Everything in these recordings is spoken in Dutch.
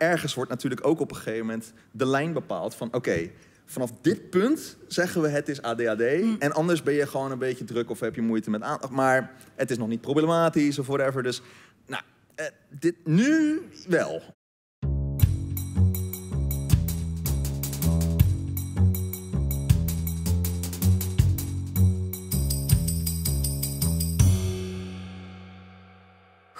ergens wordt natuurlijk ook op een gegeven moment de lijn bepaald van oké, vanaf dit punt zeggen we het is ADHD. En anders ben je gewoon een beetje druk of heb je moeite met aandacht. Maar het is nog niet problematisch of whatever. Dus nou, eh, dit nu wel.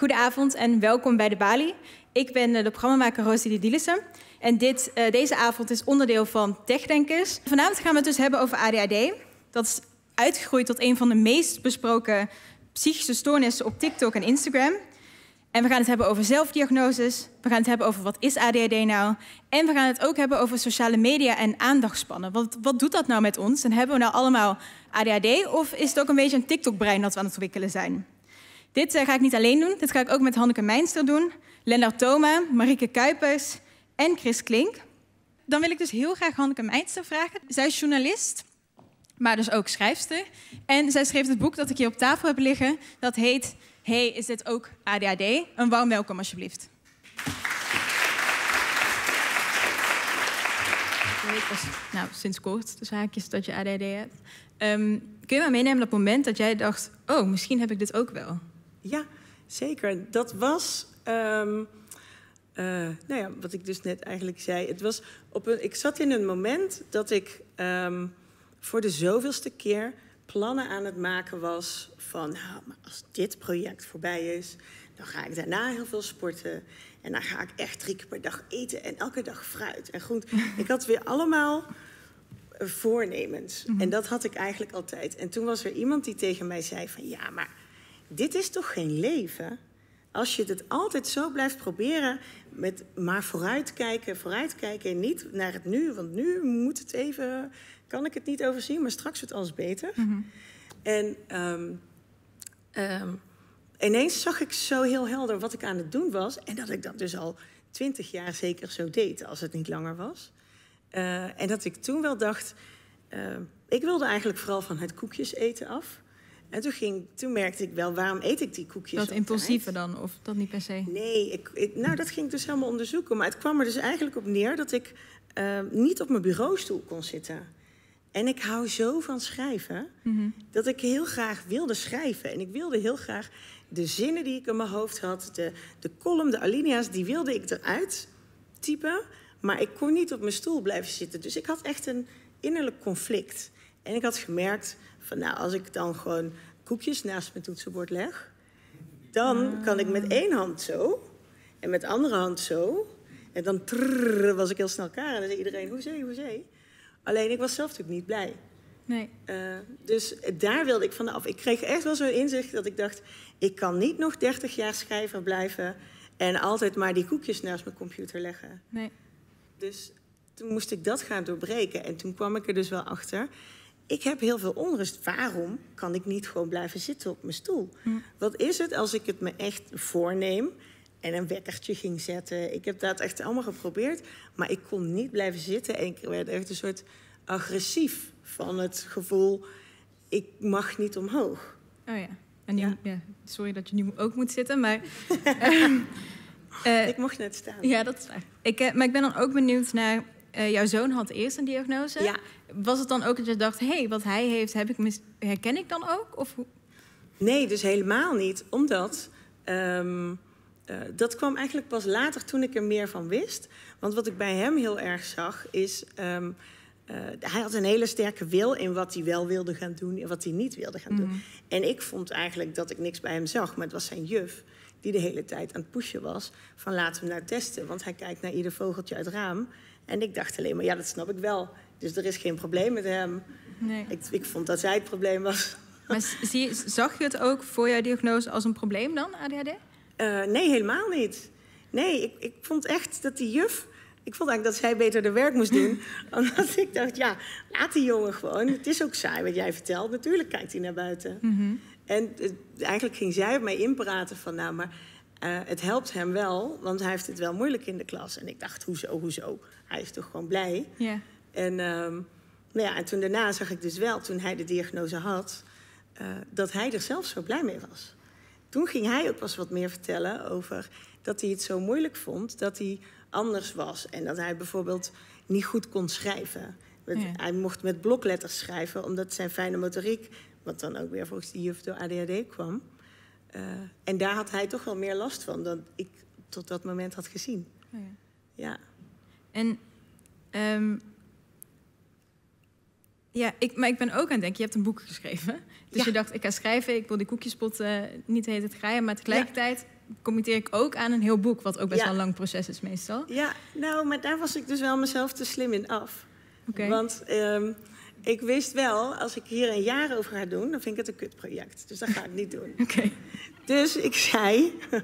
Goedenavond en welkom bij de Bali. Ik ben eh, de programmamaker de Dielissen. En dit, uh, deze avond is onderdeel van Techdenkers. Vanavond gaan we het dus hebben over ADHD. Dat is uitgegroeid tot een van de meest besproken psychische stoornissen op TikTok en Instagram. En we gaan het hebben over zelfdiagnoses. We gaan het hebben over wat is ADHD nou. En we gaan het ook hebben over sociale media en aandachtspannen. Wat, wat doet dat nou met ons? En hebben we nou allemaal ADHD of is het ook een beetje een TikTok-brein dat we aan het ontwikkelen zijn? Dit uh, ga ik niet alleen doen. Dit ga ik ook met Hanneke Mijnster doen. Lennart Thoma, Marieke Kuipers en Chris Klink. Dan wil ik dus heel graag Hanneke Mijnster vragen. Zij is journalist, maar dus ook schrijfster. En zij schreef het boek dat ik hier op tafel heb liggen. Dat heet Hey, is dit ook ADHD? Een warm welkom alsjeblieft. nou, sinds kort, de zaakjes dat je ADHD hebt. Um, kun je me meenemen op het moment dat jij dacht... oh, misschien heb ik dit ook wel? Ja, zeker. Dat was... Um, uh, nou ja, wat ik dus net eigenlijk zei. Het was op een, ik zat in een moment dat ik um, voor de zoveelste keer plannen aan het maken was van, nou, maar als dit project voorbij is, dan ga ik daarna heel veel sporten. En dan ga ik echt drie keer per dag eten en elke dag fruit en groente. ik had weer allemaal eh, voornemens. Mm -hmm. En dat had ik eigenlijk altijd. En toen was er iemand die tegen mij zei van, ja, maar dit is toch geen leven? Als je het altijd zo blijft proberen, met maar vooruitkijken, vooruitkijken en niet naar het nu, want nu moet het even, kan ik het niet overzien, maar straks wordt alles beter. Mm -hmm. En um, um, ineens zag ik zo heel helder wat ik aan het doen was en dat ik dat dus al twintig jaar zeker zo deed, als het niet langer was. Uh, en dat ik toen wel dacht, uh, ik wilde eigenlijk vooral van het koekjes eten af. En toen, ging, toen merkte ik wel, waarom eet ik die koekjes Dat impulsieve dan, of dat niet per se? Nee, ik, ik, nou dat ging ik dus helemaal onderzoeken. Maar het kwam er dus eigenlijk op neer dat ik uh, niet op mijn bureaustoel kon zitten. En ik hou zo van schrijven, mm -hmm. dat ik heel graag wilde schrijven. En ik wilde heel graag de zinnen die ik in mijn hoofd had, de, de column, de alinea's, die wilde ik eruit typen. Maar ik kon niet op mijn stoel blijven zitten. Dus ik had echt een innerlijk conflict. En ik had gemerkt van nou, als ik dan gewoon koekjes naast mijn toetsenbord leg, dan kan ik met één hand zo en met de andere hand zo. En dan trrr, was ik heel snel klaar. En dan zei iedereen, hoezee, hoezee. Alleen ik was zelf natuurlijk niet blij. Nee. Uh, dus daar wilde ik vanaf. Ik kreeg echt wel zo'n inzicht dat ik dacht... ik kan niet nog 30 jaar schrijver blijven... en altijd maar die koekjes naast mijn computer leggen. Nee. Dus toen moest ik dat gaan doorbreken. En toen kwam ik er dus wel achter ik heb heel veel onrust. Waarom kan ik niet gewoon blijven zitten op mijn stoel? Hm. Wat is het als ik het me echt voorneem en een wekkertje ging zetten? Ik heb dat echt allemaal geprobeerd, maar ik kon niet blijven zitten. En ik werd echt een soort agressief van het gevoel: ik mag niet omhoog. Oh ja. En nu, ja. ja sorry dat je nu ook moet zitten, maar. uh, ik mocht net staan. Ja, dat is waar. Ik, uh, maar ik ben dan ook benieuwd naar. Uh, jouw zoon had eerst een diagnose. Ja. Was het dan ook dat je dacht, hé, hey, wat hij heeft, heb ik mis herken ik dan ook? Of? Nee, dus helemaal niet. Omdat um, uh, dat kwam eigenlijk pas later toen ik er meer van wist. Want wat ik bij hem heel erg zag is. Um, uh, hij had een hele sterke wil in wat hij wel wilde gaan doen en wat hij niet wilde gaan doen. Mm. En ik vond eigenlijk dat ik niks bij hem zag, maar het was zijn juf die de hele tijd aan het pushen was van laten we nou testen, want hij kijkt naar ieder vogeltje uit het raam. En ik dacht alleen maar, ja, dat snap ik wel. Dus er is geen probleem met hem. Nee. Ik, ik vond dat zij het probleem was. Maar zie, zag je het ook voor jouw diagnose als een probleem dan, ADHD? Uh, nee, helemaal niet. Nee, ik, ik vond echt dat die juf... Ik vond eigenlijk dat zij beter de werk moest doen. omdat ik dacht, ja, laat die jongen gewoon. Het is ook saai wat jij vertelt. Natuurlijk kijkt hij naar buiten. Mm -hmm. En uh, eigenlijk ging zij op mij inpraten van... nou, maar het helpt hem wel, want hij heeft het wel moeilijk in de klas. En ik dacht, hoezo, hoezo? Hij is toch gewoon blij? Ja. En, um, nou ja, en toen daarna zag ik dus wel, toen hij de diagnose had... Uh, dat hij er zelf zo blij mee was. Toen ging hij ook pas wat meer vertellen over dat hij het zo moeilijk vond... dat hij anders was. En dat hij bijvoorbeeld niet goed kon schrijven. Ja. Hij mocht met blokletters schrijven, omdat zijn fijne motoriek, wat dan ook weer volgens die juf door ADHD kwam. Eh, en daar had hij toch wel meer last van dan ik tot dat moment had gezien. Oh ja. Ja. En ehm, ja, ik, maar ik ben ook aan het denken, je hebt een boek geschreven. Dus Ja. je dacht, ik ga schrijven, ik wil die koekjespot eh niet hele tijd graaien. Maar tegelijkertijd committeer ik ook aan een heel boek, wat ook best Ja. wel een lang proces is meestal. ja, nou, maar daar was ik dus wel mezelf te slim in af. Oké. Want ehm, ik wist wel, als ik hier een jaar over ga doen, dan vind ik het een kutproject. Dus dat ga ik niet doen. Oké. Dus ik zei.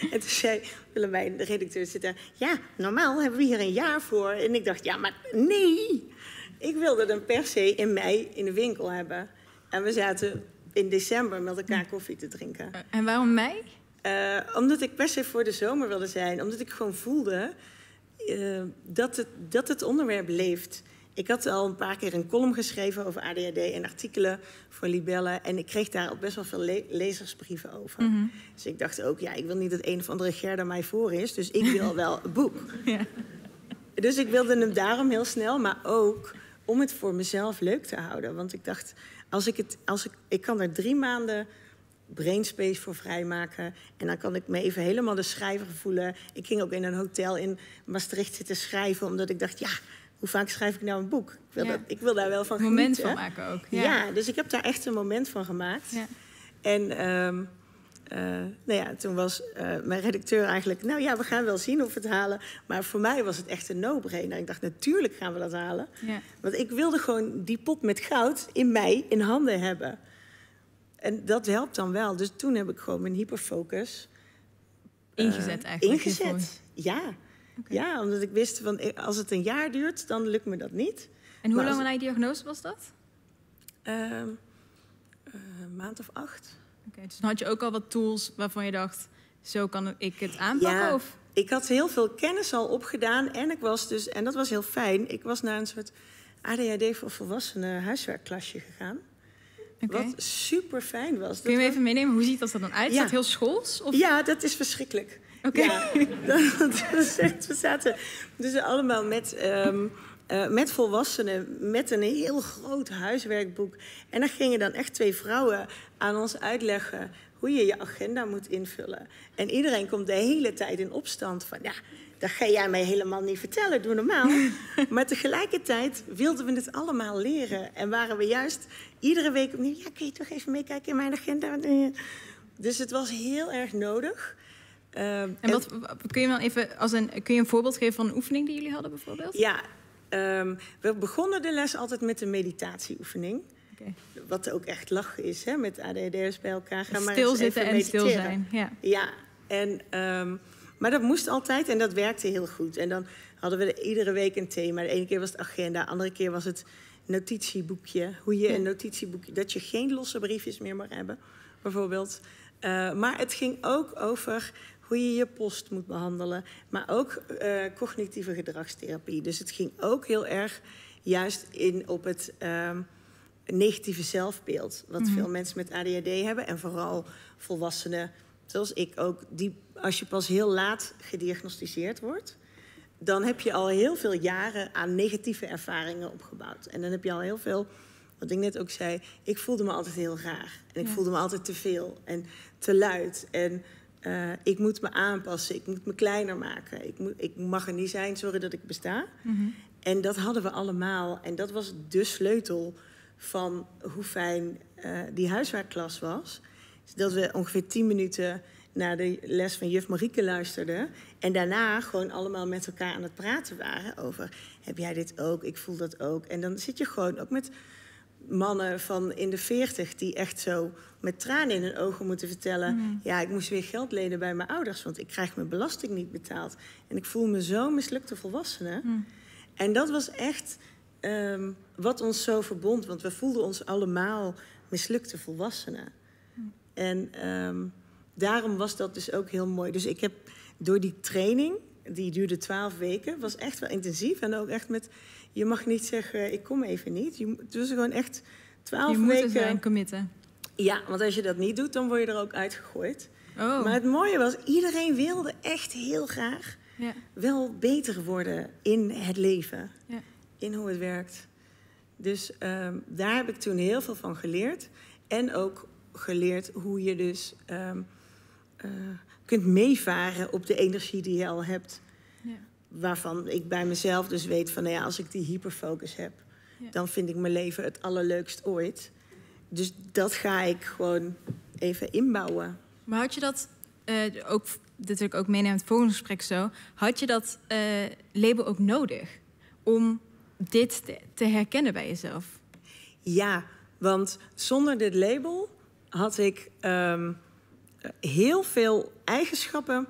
En toen zei Willemijn, de redacteur, zit daar. Ja, normaal hebben we hier een jaar voor. En ik dacht, ja, maar nee. Ik wilde hem per se in mei in de winkel hebben. En we zaten in december met elkaar koffie te drinken. Eh, En waarom mij? Eh, omdat ik per se voor de zomer wilde zijn. Omdat ik gewoon voelde eh, dat, het, dat het onderwerp leeft. Ik had al een paar keer een column geschreven over ADHD en artikelen voor Libelle. En ik kreeg daar ook best wel veel le- lezersbrieven over. Mhm. Dus ik dacht ook, ja, ik wil niet dat een of andere Gerda mij voor is. Dus ik wil wel een boek. Ja. Dus ik wilde hem daarom heel snel, maar ook om het voor mezelf leuk te houden. Want ik dacht, als ik het, als ik, ik kan er drie maanden brainspace voor vrijmaken. En dan kan ik me even helemaal de schrijver voelen. Ik ging ook in een hotel in Maastricht zitten schrijven, omdat ik dacht, ja, hoe vaak schrijf ik nou een boek? Ik wil, Ja. dat, ik wil daar wel van Een moment genieten. van maken ook. Ja. Ja. dus ik heb daar echt een moment van gemaakt. Ja. En ehm, eh, nou ja, toen was eh, mijn redacteur eigenlijk... nou ja, we gaan wel zien of we het halen. Maar voor mij was het echt een no-brainer. Ik dacht, natuurlijk gaan we dat halen. Ja. Want ik wilde gewoon die pot met goud in mij in handen hebben. En dat helpt dan wel. Dus toen heb ik gewoon mijn hyperfocus... eh, Ingezet eigenlijk. hiervoor. Ingezet, ja. Ja, omdat ik wist, van, eh, als het een jaar duurt, dan lukt me dat niet. En hoe Maar lang na je diagnose was dat? Ehm, eh, een maand of acht. Oké, dus dan had je ook al wat tools waarvan je dacht, zo kan ik het aanpakken? Ja. Of? Ik had heel veel kennis al opgedaan en ik was dus, en dat was heel fijn, ik was naar een soort ADHD voor volwassenen huiswerkklasje gegaan. Oké. Wat super fijn was. Kun je me even meenemen? Hoe ziet dat er dan uit? Is Ja. dat heel schools? Of? Ja, dat is verschrikkelijk. Oké. Ja, dat is echt, we zaten dus allemaal met, ehm, eh, met volwassenen, met een heel groot huiswerkboek. En dan gingen dan echt twee vrouwen aan ons uitleggen hoe je je agenda moet invullen. En iedereen komt de hele tijd in opstand van, ja, dat ga jij mij helemaal niet vertellen, doe normaal. maar tegelijkertijd wilden we het allemaal leren. En waren we juist iedere week opnieuw, ja, kun je toch even meekijken in mijn agenda? Dus het was heel erg nodig. Ehm, En wat, wat- kun je dan even als een, kun je een voorbeeld geven van een oefening die jullie hadden bijvoorbeeld? Ja, ehm, we begonnen de les altijd met een meditatieoefening. Wat ook echt lachen is, hè, met ADHD'ers bij elkaar gaan. maar Stilzitten en stil zijn. Ja. Ja, en, ehm, maar dat moest altijd en dat werkte heel goed. En dan hadden we iedere week een thema. De ene keer was het agenda, de andere keer was het notitieboekje. Hoe je Ja. een notitieboekje, dat je geen losse briefjes meer mag hebben, bijvoorbeeld. Eh, maar het ging ook over hoe je je post moet behandelen. Maar ook eh, cognitieve gedragstherapie. Dus het ging ook heel erg juist in op het ehm, negatieve zelfbeeld. Wat Mhm. veel mensen met ADHD hebben. En vooral volwassenen, zoals ik ook. Die, als je pas heel laat gediagnosticeerd wordt... dan heb je al heel veel jaren aan negatieve ervaringen opgebouwd. En dan heb je al heel veel... Wat ik net ook zei, ik voelde me altijd heel raar. En ik Ja. voelde me altijd te veel en te luid. En eh, ik moet me aanpassen, ik moet me kleiner maken. Ik, moet, ik mag er niet zijn, sorry dat ik besta. Mhm. En dat hadden we allemaal. En dat was de sleutel van hoe fijn eh, die huiswerkklas was. Dus dat we ongeveer tien minuten naar de les van juf Marieke luisterden. En daarna gewoon allemaal met elkaar aan het praten waren over... heb jij dit ook? Ik voel dat ook. En dan zit je gewoon ook met mannen van in de veertig... die echt zo met tranen in hun ogen moeten vertellen... Mhm. ja, ik moest weer geld lenen bij mijn ouders... want ik krijg mijn belasting niet betaald. En ik voel me zo mislukte volwassene... Hm. En dat was echt ehm, wat ons zo verbond. Want we voelden ons allemaal mislukte volwassenen. En ehm, daarom was dat dus ook heel mooi. Dus ik heb door die training, die duurde twaalf weken, was echt wel intensief. En ook echt met, je mag niet zeggen, ik kom even niet. Je, was gewoon echt twaalf Je moet weken. er zijn, committen. Ja, want als je dat niet doet, dan word je er ook uitgegooid. Oh, Maar het mooie was, iedereen wilde echt heel graag. Ja. wel beter worden in het leven, Ja. in hoe het werkt. Dus ehm, daar heb ik toen heel veel van geleerd. En ook geleerd hoe je dus ehm, eh, kunt meevaren op de energie die je al hebt. Waarvan ik bij mezelf dus weet van, nou ja, als ik die hyperfocus heb, Ja. dan vind ik mijn leven het allerleukst ooit. Dus dat ga ik gewoon even inbouwen. Maar had je dat eh, ook, natuurlijk ook meenemen in het volgende gesprek zo, had je dat eh, label ook nodig om dit te, te herkennen bij jezelf? Ja, want zonder dit label had ik ehm, heel veel eigenschappen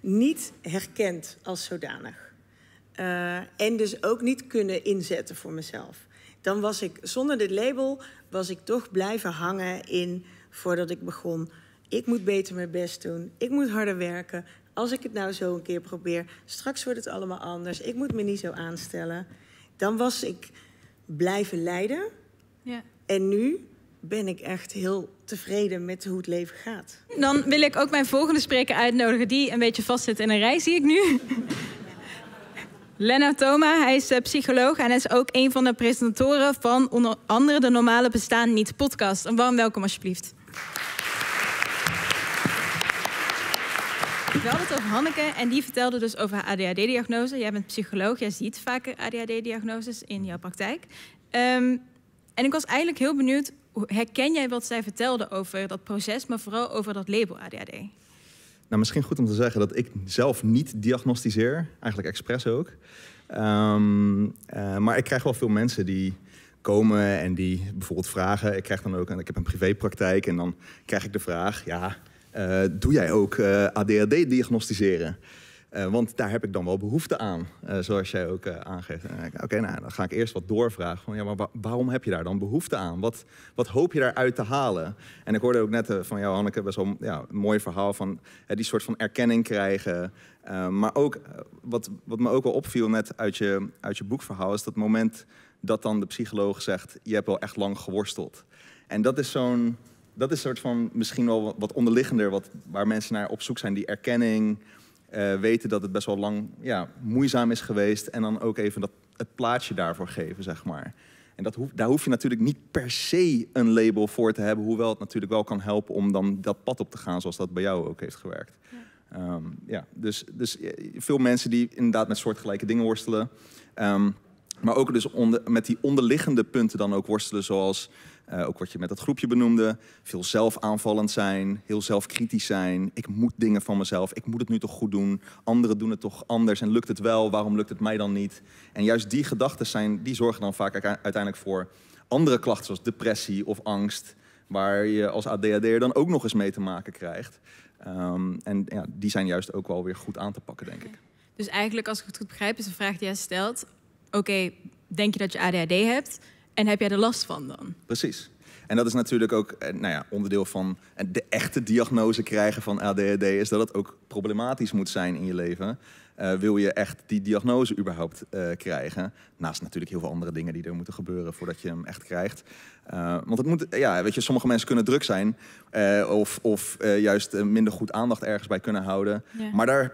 niet herkend als zodanig. Eh, en dus ook niet kunnen inzetten voor mezelf. Dan was ik, zonder dit label, was ik toch blijven hangen in, voordat ik begon, ik moet beter mijn best doen, ik moet harder werken. Als ik het nou zo een keer probeer, straks wordt het allemaal anders, ik moet me niet zo aanstellen. Dan was ik blijven lijden. Ja. En nu ben ik echt heel tevreden met hoe het leven gaat. Dan wil ik ook mijn volgende spreker uitnodigen, die een beetje vastzit in een rij, zie ik nu. Lennart Thoma, hij is eh, psycholoog en hij is ook een van de presentatoren van onder andere de Normale Bestaan Niet podcast. Een warm welkom alsjeblieft. We hadden het over Hanneke en die vertelde dus over haar ADHD-diagnose. Jij bent psycholoog, jij ziet vaker ADHD-diagnoses in jouw praktijk. Ehm, en ik was eigenlijk heel benieuwd, herken jij wat zij vertelde over dat proces, maar vooral over dat label ADHD? Nou, misschien goed om te zeggen dat ik zelf niet diagnosticeer. Eigenlijk expres ook. Ehm, eh, maar ik krijg wel veel mensen die komen en die bijvoorbeeld vragen. Ik krijg dan ook, ik heb een privépraktijk en dan krijg ik de vraag: ja, eh, doe jij ook eh, ADHD diagnosticeren? Eh, want daar heb ik dan wel behoefte aan, eh, zoals jij ook eh, aangeeft. Oké, nou, dan ga ik eerst wat doorvragen. Van, ja, maar wa- waarom heb je daar dan behoefte aan? Wat, wat hoop je daaruit te halen? En ik hoorde ook net van jou, Hanneke, best wel ja, een mooi verhaal van die soort van erkenning krijgen. Maar ook, wat, wat me ook wel opviel net uit je, uit je boekverhaal, is dat moment dat dan de psycholoog zegt: Je hebt wel echt lang geworsteld. En dat is zo'n. Dat is soort van misschien wel wat onderliggender, wat, waar mensen naar op zoek zijn. Die erkenning, eh, weten dat het best wel lang ja, moeizaam is geweest. En dan ook even dat, het plaatje daarvoor geven, zeg maar. En dat hoef, daar hoef je natuurlijk niet per se een label voor te hebben. Hoewel het natuurlijk wel kan helpen om dan dat pad op te gaan zoals dat bij jou ook heeft gewerkt. Ja, ja dus, dus eh, veel mensen die inderdaad met soortgelijke dingen worstelen. Ehm, maar ook dus onder, met die onderliggende punten dan ook worstelen, zoals eh, ook wat je met dat groepje benoemde. Veel zelfaanvallend zijn, heel zelfkritisch zijn. Ik moet dingen van mezelf, ik moet het nu toch goed doen. Anderen doen het toch anders en lukt het wel, waarom lukt het mij dan niet? En juist die gedachten zijn, die zorgen dan vaak uite- uiteindelijk voor andere klachten, zoals depressie of angst. Waar je als ADHD'er dan ook nog eens mee te maken krijgt. Ehm, en ja, die zijn juist ook wel weer goed aan te pakken, denk ik. Dus eigenlijk, als ik het goed begrijp, is de vraag die jij stelt: Oké, denk je dat je ADHD hebt en heb jij er last van dan? Precies. En dat is natuurlijk ook eh, nou ja, onderdeel van de echte diagnose krijgen van ADHD, is dat het ook problematisch moet zijn in je leven. Eh, wil je echt die diagnose überhaupt eh, krijgen? Naast natuurlijk heel veel andere dingen die er moeten gebeuren voordat je hem echt krijgt. Want het moet, ja, weet je, sommige mensen kunnen druk zijn of, of juist minder goed aandacht ergens bij kunnen houden. Ja. Maar daar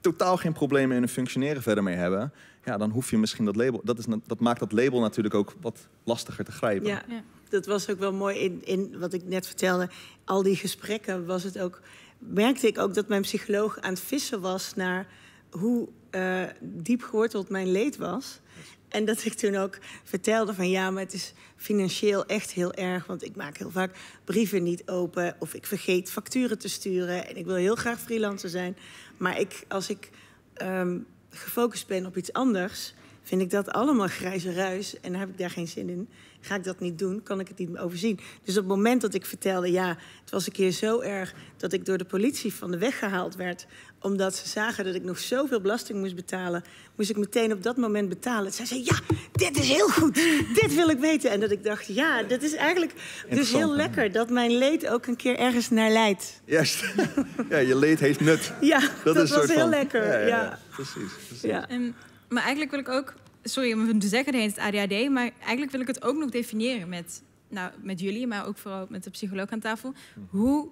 totaal geen problemen in hun functioneren verder mee hebben. Ja, dan hoef je misschien dat label. Dat, is, dat maakt dat label natuurlijk ook wat lastiger te grijpen. Ja, Ja. dat was ook wel mooi in, in wat ik net vertelde. Al die gesprekken was het ook. Merkte ik ook dat mijn psycholoog aan het vissen was naar hoe eh, diep geworteld mijn leed was. En dat ik toen ook vertelde van ja, maar het is financieel echt heel erg. Want ik maak heel vaak brieven niet open. Of ik vergeet facturen te sturen. En ik wil heel graag freelancer zijn. Maar ik, als ik ehm, gefocust ben op iets anders, vind ik dat allemaal grijze ruis. En heb ik daar geen zin in. Ga ik dat niet doen, kan ik het niet meer overzien. Dus op het moment dat ik vertelde, ja, het was een keer zo erg dat ik door de politie van de weg gehaald werd. Omdat ze zagen dat ik nog zoveel belasting moest betalen, moest ik meteen op dat moment betalen. Zij zei, ja, dit is heel goed, dit wil ik weten. En dat ik dacht, ja, dat is eigenlijk dus heel lekker dat mijn leed ook een keer ergens naar leidt. Juist. ja, je leed heeft nut. Ja, dat, is was heel van- lekker. Ja. Precies. precies. Ehm, maar eigenlijk wil ik ook, sorry om te zeggen, het heet het ADHD, maar eigenlijk wil ik het ook nog definiëren met, nou, met jullie, maar ook vooral met de psycholoog aan tafel. Hoe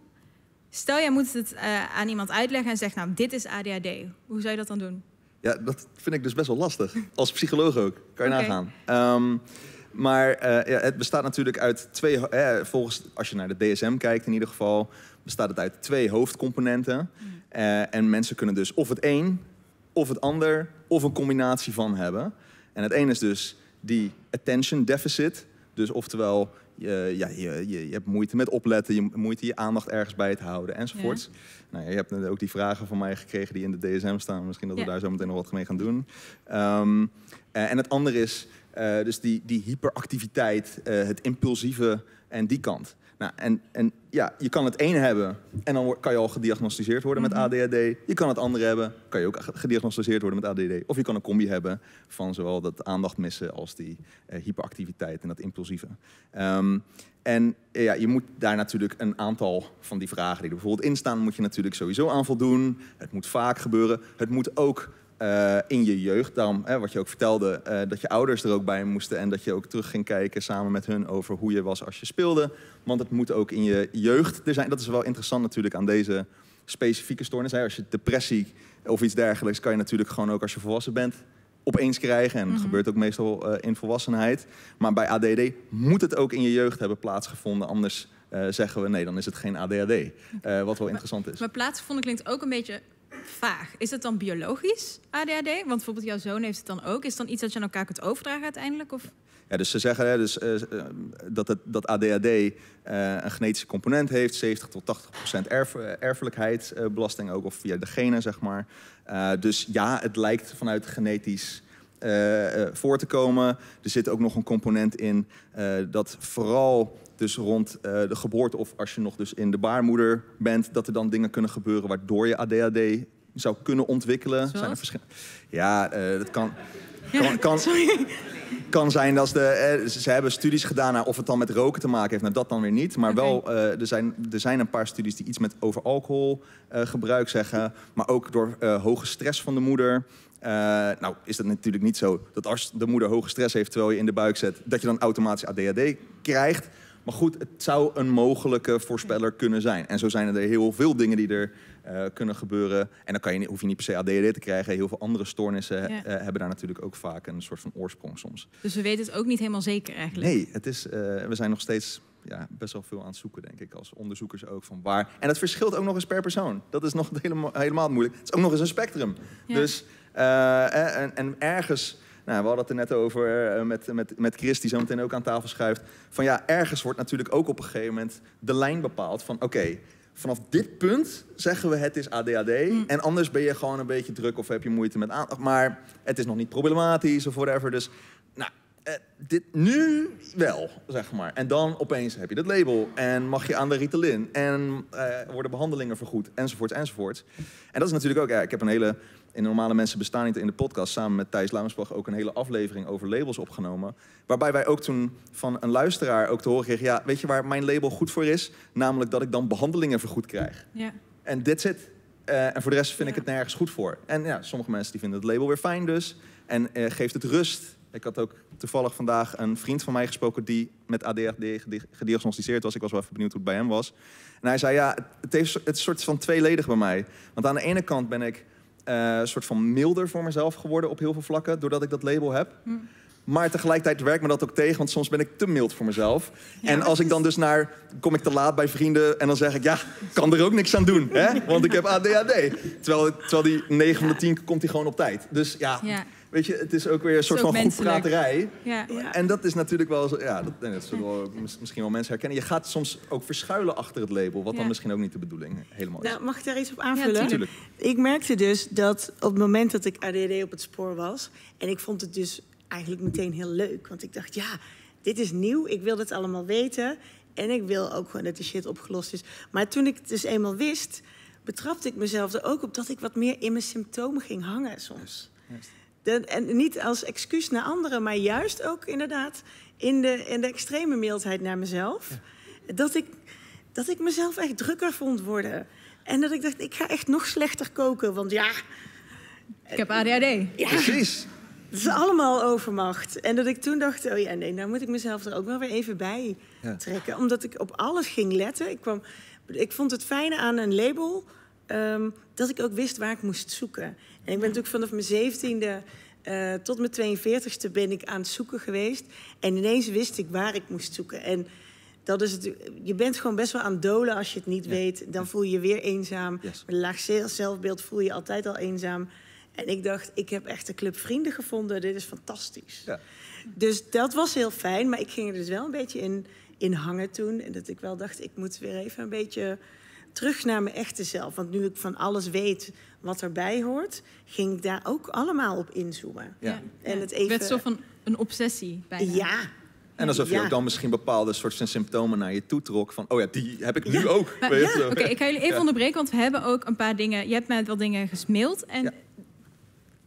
Stel, jij moet het uh, aan iemand uitleggen en zegt, nou, dit is ADHD. Hoe zou je dat dan doen? Ja, dat vind ik dus best wel lastig. Als psycholoog ook, kan je okay. nagaan. Um, maar uh, ja, het bestaat natuurlijk uit twee, eh, volgens als je naar de DSM kijkt in ieder geval, bestaat het uit twee hoofdcomponenten. Uh, en mensen kunnen dus of het een, of het ander, of een combinatie van hebben. En het een is dus die attention deficit. Dus oftewel, je, ja, je, je, je, hebt moeite met opletten, je moeite je aandacht ergens bij te houden enzovoorts. Ja. Nou, je hebt ook die vragen van mij gekregen die in de DSM staan. Misschien dat we daar zo meteen nog wat mee gaan doen. Um, en het andere is uh, dus die, die hyperactiviteit, uh, het impulsieve en die kant. Nou, en, en ja, je kan het ene hebben en dan kan je al gediagnosticeerd worden met ADHD. Je kan het andere hebben, kan je ook gediagnosticeerd worden met ADHD. Of je kan een combi hebben van zowel dat aandacht missen als die uh, hyperactiviteit en dat impulsieve. Um, en ja, je moet daar natuurlijk een aantal van die vragen die er bijvoorbeeld in staan, moet je natuurlijk sowieso aan voldoen. Het moet vaak gebeuren. Het moet ook uh, in je jeugd. Daarom, hè, wat je ook vertelde, uh, dat je ouders er ook bij moesten en dat je ook terug ging kijken samen met hun over hoe je was als je speelde. Want het moet ook in je jeugd er zijn. Dat is wel interessant natuurlijk aan deze specifieke stoornis. Hè. Als je depressie of iets dergelijks kan je natuurlijk gewoon ook als je volwassen bent opeens krijgen. En dat mm -hmm. gebeurt ook meestal uh, in volwassenheid. Maar bij ADD moet het ook in je jeugd hebben plaatsgevonden. Anders zeggen we nee, dan is het geen ADHD. wat wel interessant is. Maar plaatsgevonden klinkt ook een beetje vaag. Is het dan biologisch ADHD? Want bijvoorbeeld jouw zoon heeft het dan ook. Is het dan iets dat je aan elkaar kunt overdragen uiteindelijk? Of? Ja, dus ze zeggen hè, dus, uh, dat, het, dat ADHD uh, een genetische component heeft, 70 tot 80 procent erf, erfelijkheidsbelasting, ook of via de genen, zeg maar. Dus ja, het lijkt vanuit genetisch voor te komen. Er zit ook nog een component in dat vooral dus rond de geboorte of als je nog dus in de baarmoeder bent, dat er dan dingen kunnen gebeuren waardoor je ADHD zou kunnen ontwikkelen. Zijn er verschillende? Ja, uh, dat kan. kan, kan kan zijn dat de, eh, ze hebben studies gedaan naar of het dan met roken te maken heeft. Nou, dat dan weer niet. Maar okay. wel, er, zijn, er zijn een paar studies die iets met over alcoholgebruik zeggen. Maar ook door hoge stress van de moeder. nou, is dat natuurlijk niet zo dat als de moeder hoge stress heeft terwijl je in de buik zet, dat je dan automatisch ADHD krijgt. Maar goed, het zou een mogelijke voorspeller kunnen zijn. En zo zijn er heel veel dingen die er uh, kunnen gebeuren. En dan kan je, hoef je niet per se ADHD te krijgen. Heel veel andere stoornissen ja. uh, hebben daar natuurlijk ook vaak een soort van oorsprong soms. Dus we weten het ook niet helemaal zeker eigenlijk? Nee, het is, uh, we zijn nog steeds ja, best wel veel aan het zoeken, denk ik, als onderzoekers ook van waar. En het verschilt ook nog eens per persoon. Dat is nog helemaal, helemaal moeilijk. Het is ook nog eens een spectrum. Ja. Dus, en, en ergens nou, we hadden het er net over uh, met, met, met Chris, die zo meteen ook aan tafel schuift. Van ja, ergens wordt natuurlijk ook op een gegeven moment de lijn bepaald van oké, okay, vanaf dit punt zeggen we het is ADHD. Mm. En anders ben je gewoon een beetje druk of heb je moeite met aandacht. Maar het is nog niet problematisch of whatever. Dus nou, eh, dit nu wel, zeg maar. En dan opeens heb je dat label en mag je aan de Ritalin en uh, worden behandelingen vergoed, enzovoort, enzovoort. En dat is natuurlijk ook, ja, ik heb een hele, in Normale Mensen Bestaan Niet in de podcast, samen met Thijs Lauwensbach ook een hele aflevering over labels opgenomen. Waarbij wij ook toen van een luisteraar ook te horen kregen, ja, weet je waar mijn label goed voor is? Namelijk dat ik dan behandelingen vergoed krijg. Ja. En that's it. Uh, en voor de rest vind ja. ik het nergens goed voor. En ja, sommige mensen die vinden het label weer fijn dus. En uh, geeft het rust. Ik had ook toevallig vandaag een vriend van mij gesproken die met ADHD gediagnosticeerd was. Ik was wel even benieuwd hoe het bij hem was. En hij zei, ja, het, heeft, het is een soort van tweeledig bij mij. Want aan de ene kant ben ik uh, een soort van milder voor mezelf geworden op heel veel vlakken, doordat ik dat label heb. Hm. Maar tegelijkertijd werkt me dat ook tegen, want soms ben ik te mild voor mezelf. Ja, en als ik dan dus naar, kom ik te laat bij vrienden en dan zeg ik, ja, kan er ook niks aan doen, hè? want ik heb ADHD. Terwijl, terwijl die 9 van de 10 komt hij gewoon op tijd. Dus ja, ja, weet je, het is ook weer een soort van goed praterij. Ja. Ja. En dat is natuurlijk wel, zo, ja, dat, dat zullen wel, misschien wel mensen herkennen. Je gaat soms ook verschuilen achter het label, wat dan misschien ook niet de bedoeling helemaal is. Nou, mag ik daar iets op aanvullen? Ja, ik merkte dus dat op het moment dat ik ADHD op het spoor was, en ik vond het dus eigenlijk meteen heel leuk. Want ik dacht, ja, dit is nieuw. Ik wil dit allemaal weten. En ik wil ook gewoon dat die shit opgelost is. Maar toen ik het dus eenmaal wist, betrapte ik mezelf er ook op dat ik wat meer in mijn symptomen ging hangen soms. Juist. De, en niet als excuus naar anderen, maar juist ook inderdaad in de, in de extreme mildheid naar mezelf. Ja. Dat, ik, dat ik mezelf echt drukker vond worden. En dat ik dacht, ik ga echt nog slechter koken, want ja... Ik heb ADHD. Ja. Precies. Het is allemaal overmacht. En dat ik toen dacht, oh ja, nee, nou moet ik mezelf er ook wel weer even bij ja. trekken. Omdat ik op alles ging letten. Ik kwam Ik vond het fijne aan een label ehm, dat ik ook wist waar ik moest zoeken. En ik ben natuurlijk vanaf mijn zeventiende uh, tot mijn 42ste ben ik aan het zoeken geweest. En ineens wist ik waar ik moest zoeken. En dat is het, je bent gewoon best wel aan het dolen als je het niet weet. Dan voel je je weer eenzaam. Yes. Met een laag zelfbeeld voel je altijd al eenzaam. En ik dacht, ik heb echt een club vrienden gevonden. Dit is fantastisch. Ja. Dus dat was heel fijn. Maar ik ging er dus wel een beetje in, in hangen toen. En dat ik wel dacht, ik moet weer even een beetje terug naar mijn echte zelf. Want nu ik van alles weet wat erbij hoort, ging ik daar ook allemaal op inzoomen. Ja. En het even... werd zo van een obsessie bijna. Ja. En alsof je ook dan misschien bepaalde soorten symptomen naar je toe trok. Van, oh ja, die heb ik nu ook. Oké, ik ga jullie even onderbreken, want we hebben ook een paar dingen... Je hebt mij wel dingen gesmaild. En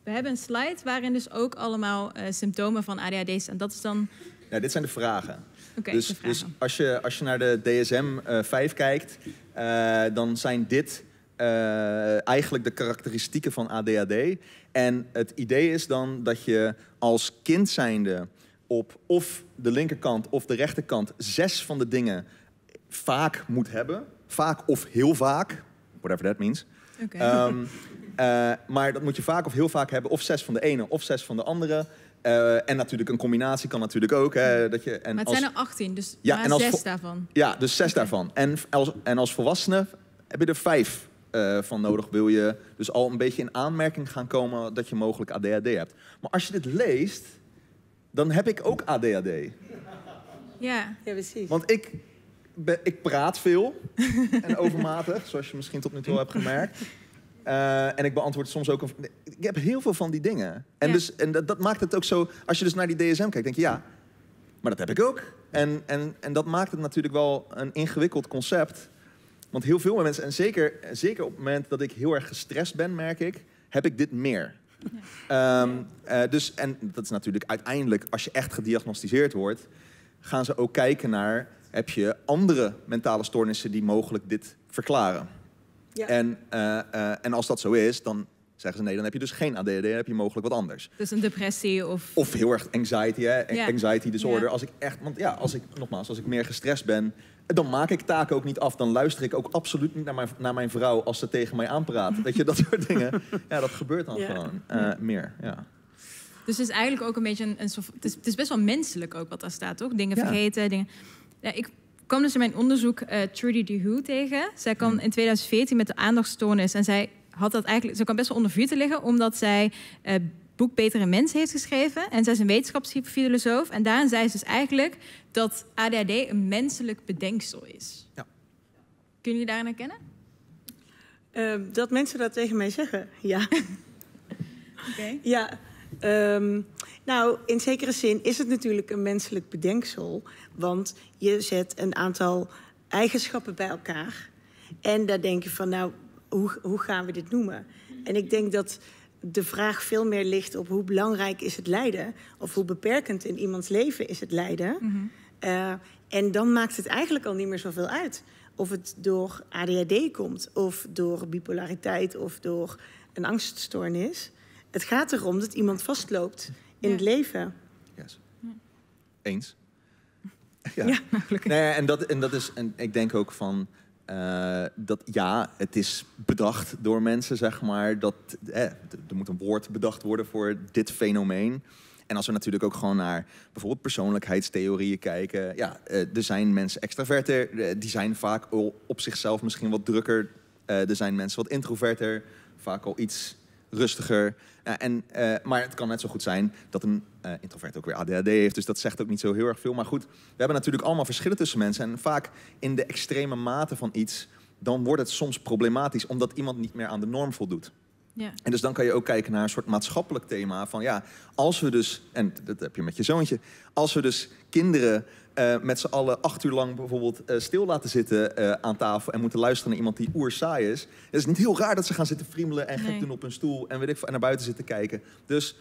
we hebben een slide waarin dus ook allemaal uh, symptomen van ADHD staan. Dat is dan... Ja, dit zijn de vragen. Okay, dus, de vragen. dus als, je, als je naar de DSM-5 uh, kijkt, uh, dan zijn dit uh, eigenlijk de karakteristieken van ADHD. En het idee is dan dat je als kind zijnde op of de linkerkant of de rechterkant zes van de dingen vaak moet hebben. Vaak of heel vaak, whatever that means. Okay. Um, uh, maar dat moet je vaak of heel vaak hebben, of zes van de ene of zes van de andere. Uh, en natuurlijk een combinatie kan natuurlijk ook. Hè, dat je, en maar het zijn er 18, dus ja, en als zes daarvan. Ja, dus zes okay. daarvan. En als, en als volwassene heb je er vijf uh, van nodig. Wil je dus al een beetje in aanmerking gaan komen dat je mogelijk ADHD hebt. Maar als je dit leest, dan heb ik ook ADHD. Ja, ja precies. Want ik, ben, ik praat veel en overmatig, zoals je misschien tot nu toe hebt gemerkt. Uh, en ik beantwoord soms ook... Een, ik heb heel veel van die dingen. En, ja. dus, en dat, dat, maakt het ook zo... Als je dus naar die DSM kijkt, denk je... ja, maar dat heb ik ook. En, en, en dat maakt het natuurlijk wel een ingewikkeld concept. Want heel veel mensen, en zeker, zeker op het moment dat ik heel erg gestrest ben, merk ik... heb ik dit meer. Ja. Um, uh, dus, en dat is natuurlijk uiteindelijk, als je echt gediagnosticeerd wordt... gaan ze ook kijken naar... heb je andere mentale stoornissen die mogelijk dit verklaren? Ja. En, uh, uh, en als dat zo is, dan zeggen ze nee, dan heb je dus geen ADHD, dan heb je mogelijk wat anders. Dus een depressie of... Of heel erg anxiety, hè? Anxiety disorder. Als ik echt, want ja, als ik, nogmaals, als ik meer gestrest ben, dan maak ik taken ook niet af. Dan luister ik ook absoluut niet naar mijn, naar mijn vrouw als ze tegen mij aanpraat. Weet je, dat soort dingen. Ja, dat gebeurt dan gewoon uh, meer, ja. Dus het is eigenlijk ook een beetje een... een soort, het, is, het is best wel menselijk ook wat daar staat, toch? Dingen vergeten, dingen... Ja, ik kwam dus in mijn onderzoek uh, Trudy DeHoo tegen. Zij kwam in 2014 met de aandachtstoornis. En zij had dat eigenlijk... Ze kwam best wel onder vuur te liggen, omdat zij... Uh, boek Betere Mens heeft geschreven. En zij is een wetenschapsfilosoof. En daarin zei ze dus eigenlijk dat ADHD een menselijk bedenksel is. Ja. Kunnen jullie daarin herkennen? Uh, dat mensen dat tegen mij zeggen, ja. Oké. Okay. Ja, um, nou, in zekere zin is het natuurlijk een menselijk bedenksel. Want je zet een aantal eigenschappen bij elkaar. En daar denk je van, nou, hoe, hoe gaan we dit noemen? En ik denk dat de vraag veel meer ligt op hoe belangrijk is het lijden... of hoe beperkend in iemands leven is het lijden. Mm -hmm. uh, en dan maakt het eigenlijk al niet meer zoveel uit... of het door ADHD komt, of door bipolariteit... of door een angststoornis. Het gaat erom dat iemand vastloopt in ja. het leven. Yes. Eens. Ja, ja nee, en, dat, en dat is, en ik denk ook van, uh, dat ja, het is bedacht door mensen, zeg maar, dat eh, er moet een woord bedacht worden voor dit fenomeen. En als we natuurlijk ook gewoon naar bijvoorbeeld persoonlijkheidstheorieën kijken, ja, uh, er zijn mensen extraverter, die zijn vaak op zichzelf misschien wat drukker. er zijn mensen wat introverter, vaak al iets rustiger. Uh, en, uh, maar het kan net zo goed zijn dat een uh, introvert ook weer ADHD heeft. Dus dat zegt ook niet zo heel erg veel. Maar goed, we hebben natuurlijk allemaal verschillen tussen mensen. En vaak in de extreme mate van iets, dan wordt het soms problematisch omdat iemand niet meer aan de norm voldoet. Ja. En dus dan kan je ook kijken naar een soort maatschappelijk thema van ja, als we dus, en dat heb je met je zoontje, als we dus kinderen uh, met z'n allen acht uur lang bijvoorbeeld uh, stil laten zitten uh, aan tafel en moeten luisteren naar iemand die oer saai is. Het is niet heel raar dat ze gaan zitten friemelen en gek nee. doen op hun stoel en, weet ik, en naar buiten zitten kijken. Dus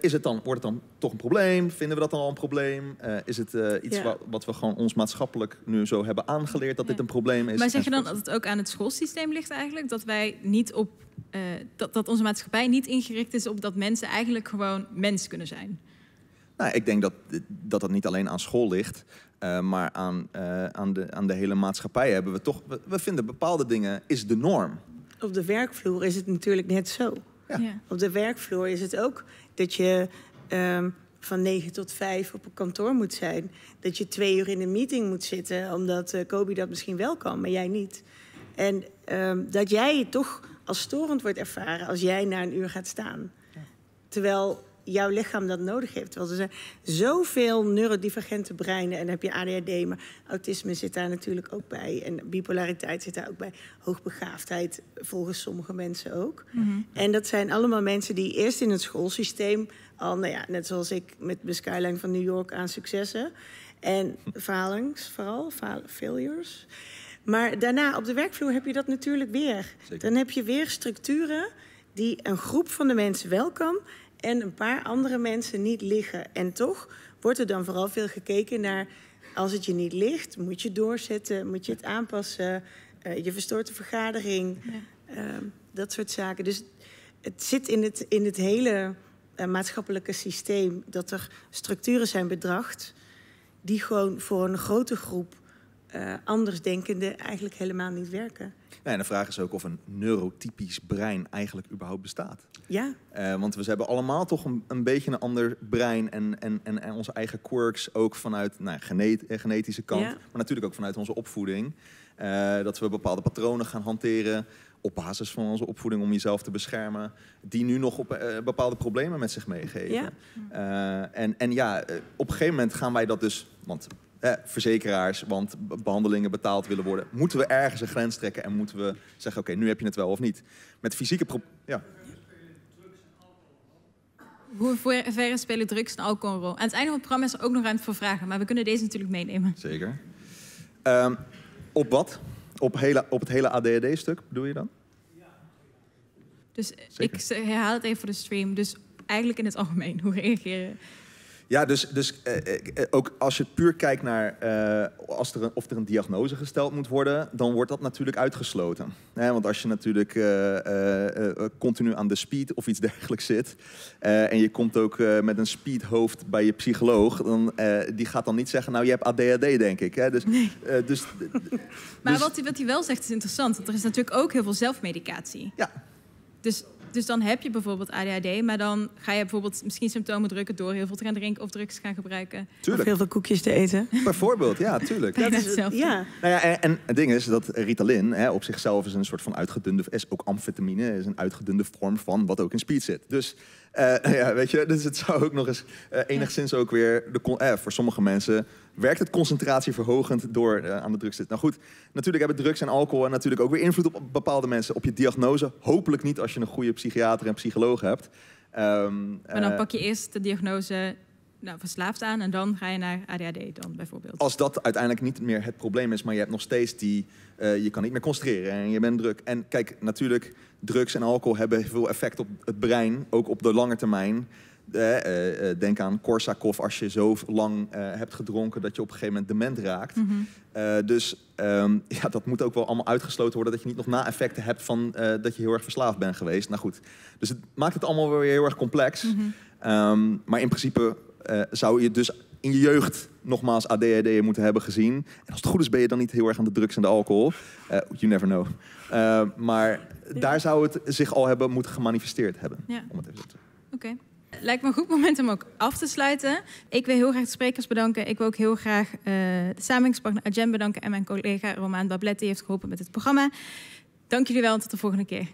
is het dan, wordt het dan toch een probleem? Vinden we dat dan al een probleem? is het iets ja. wat, wat, we gewoon ons maatschappelijk nu zo hebben aangeleerd dat ja. dit een probleem is? Maar zeg je dan dat het ook aan het schoolsysteem ligt eigenlijk? Dat wij niet op dat, dat onze maatschappij niet ingericht is op dat mensen eigenlijk gewoon mens kunnen zijn? Nou, ik denk dat dat, dat niet alleen aan school ligt, uh, maar aan, uh, aan, de, aan de hele maatschappij hebben we toch. We, we, vinden bepaalde dingen is de norm. Op de werkvloer is het natuurlijk net zo. Ja. Ja. Op de werkvloer is het ook dat je um, van 9 tot 5 op een kantoor moet zijn. Dat je twee uur in een meeting moet zitten, omdat uh, Kobi dat misschien wel kan, maar jij niet. En um, dat jij toch als storend wordt ervaren als jij na een uur gaat staan. Ja. Terwijl jouw lichaam dat nodig heeft. Want er zijn zoveel neurodivergente breinen. En dan heb je ADHD, maar autisme zit daar natuurlijk ook bij. En bipolariteit zit daar ook bij. Hoogbegaafdheid volgens sommige mensen ook. Mm -hmm. En dat zijn allemaal mensen die eerst in het schoolsysteem al, nou ja, net zoals ik met de skyline van New York aan successen. En falings vooral, failures. Maar daarna op de werkvloer heb je dat natuurlijk weer. Zeker. Dan heb je weer structuren die een groep van de mensen wel kan en een paar andere mensen niet liggen. En toch wordt er dan vooral veel gekeken naar als het je niet ligt, moet je doorzetten, moet je het aanpassen, uh, je verstoort de vergadering, ja. uh, dat soort zaken. Dus het zit in het, in het hele uh, maatschappelijke systeem dat er structuren zijn bedacht die gewoon voor een grote groep uh, andersdenkenden eigenlijk helemaal niet werken. Nee, en de vraag is ook of een neurotypisch brein eigenlijk überhaupt bestaat. Ja. Uh, want we hebben allemaal toch een, een beetje een ander brein en, en, en, en onze eigen quirks ook vanuit nou, genet, genetische kant, ja. maar natuurlijk ook vanuit onze opvoeding. Uh, dat we bepaalde patronen gaan hanteren op basis van onze opvoeding om jezelf te beschermen, die nu nog op, uh, bepaalde problemen met zich meegeven. Ja. en, en ja, op een gegeven moment gaan wij dat dus, want eh, verzekeraars, want behandelingen betaald willen worden, moeten we ergens een grens trekken en moeten we zeggen: oké, okay, nu heb je het wel of niet. Met fysieke. Ja. Hoe ver spelen drugs en alcohol een rol? Aan het einde van het programma is er ook nog ruimte voor vragen, maar we kunnen deze natuurlijk meenemen. Zeker. Um, op wat? Op, hele, op het hele ADHD-stuk bedoel je dan? Dus Zeker. ik herhaal het even voor de stream. Dus eigenlijk in het algemeen, hoe reageren ja, dus, dus eh, eh, ook als je puur kijkt naar uh, als er een, of er een diagnose gesteld moet worden, dan wordt dat natuurlijk uitgesloten. Want als je natuurlijk uh, continu aan de speed of iets dergelijks zit en je komt ook met een speedhoofd bij je psycholoog, dan, die gaat dan niet zeggen, nou je hebt ADHD denk ik. Hè? Dus, nee. dus, maar dus, wat hij, wat hij wel zegt is interessant, want er is natuurlijk ook heel veel zelfmedicatie. Ja. Dus dus dan heb je bijvoorbeeld ADHD, maar dan ga je bijvoorbeeld misschien symptomen drukken door heel veel te gaan drinken of drugs gaan gebruiken. Tuurlijk. Of heel veel koekjes te eten. Bijvoorbeeld, ja, tuurlijk. Dat is hetzelfde. Ja. Nou ja, en, en het ding is dat Ritalin hè, op zichzelf is een soort van uitgedunde, is ook amfetamine, is een uitgedunde vorm van wat ook in speed zit. Dus uh, ja, weet je, dus het zou ook nog eens uh, enigszins ook weer de, uh, voor sommige mensen werkt het concentratieverhogend door uh, aan de drugs zitten. Nou goed, natuurlijk hebben drugs en alcohol en natuurlijk ook weer invloed op bepaalde mensen, op je diagnose. Hopelijk niet als je een goede psychiater en psycholoog hebt. Um, maar dan pak je eerst de diagnose nou, verslaafd aan en dan ga je naar ADHD dan bijvoorbeeld. Als dat uiteindelijk niet meer het probleem is, maar je hebt nog steeds die, uh, je kan niet meer concentreren en je bent druk. En kijk, natuurlijk, drugs en alcohol hebben veel effect op het brein, ook op de lange termijn. Uh, uh, denk aan Korsakoff als je zo lang hebt gedronken dat je op een gegeven moment dement raakt. Mm -hmm. dus um, ja, dat moet ook wel allemaal uitgesloten worden dat je niet nog na-effecten hebt van dat je heel erg verslaafd bent geweest. Nou goed, dus het maakt het allemaal weer heel erg complex. Mm -hmm. um, maar in principe zou je dus in je jeugd nogmaals ADHD moeten hebben gezien. En als het goed is ben je dan niet heel erg aan de drugs en de alcohol. You never know. Maar daar zou het zich al hebben moeten gemanifesteerd hebben. Ja. Oké. Okay. Lijkt me een goed moment om ook af te sluiten. Ik wil heel graag de sprekers bedanken. Ik wil ook heel graag uh, de samenwerkingspartner Agem bedanken... en mijn collega Romaan Bablet, die heeft geholpen met het programma. Dank jullie wel en tot de volgende keer.